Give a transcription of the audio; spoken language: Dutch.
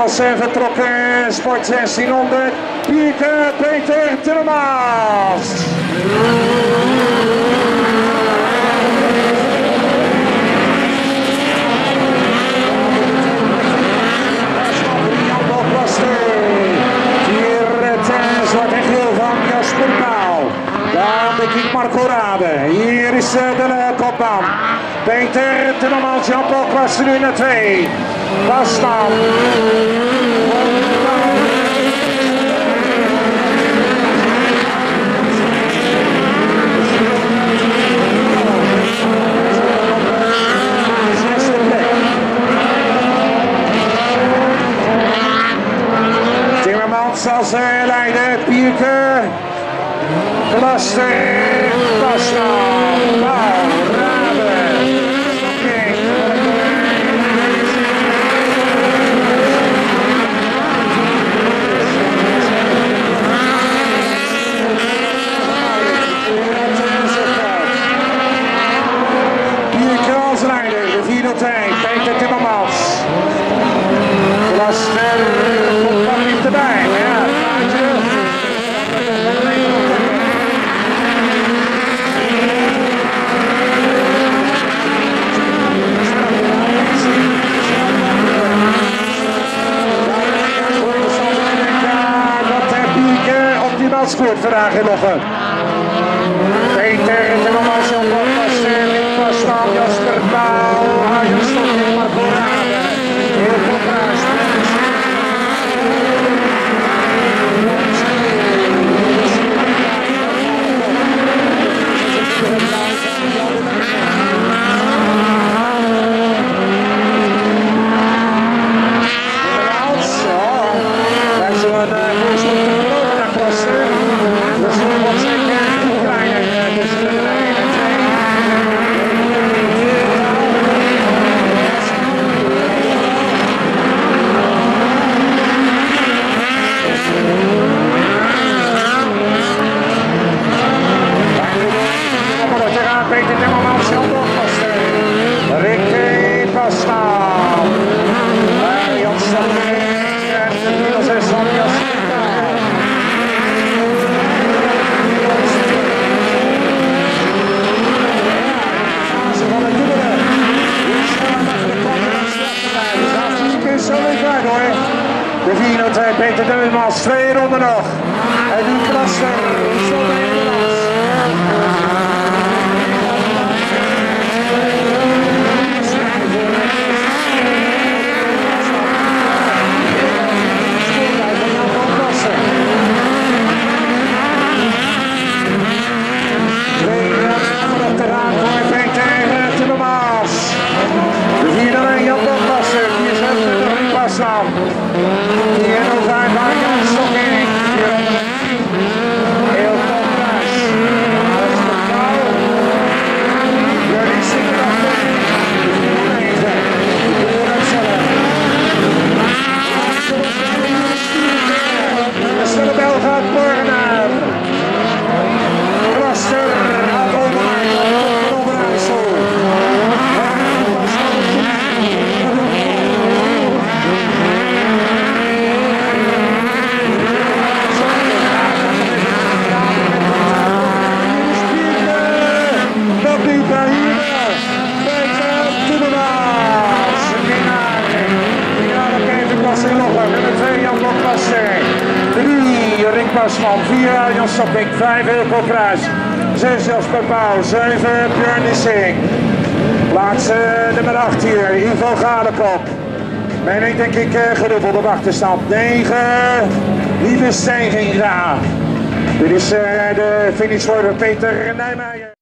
Klasse vertrokken, sport 1600, Pieter Peter Tillemans. Kiek Marco Rabe. Hier is eh, de kopman. Peter Tillemans, Jan-Paul Klaster nu naar twee. Plek. Timmermans als uh, leider, Pierke, Lastig, Pasha, Hier kan ze de vierde tijd. Scoort vandaag in Loggen. De 402 Peter Timmermans, twee ronden nog. En Pasman. 4 Arjan Stopping. 5 Wilco Kruis. 6 Jasper Pauw. 7 Björn Nissing. Laatste nummer 8 hier. Ivo Gadekop. Mening denk ik eh, gedubbeld op achterstand. 9 Lieve Steenginga. Dit is eh, de finish voor Peter Nijmeijer.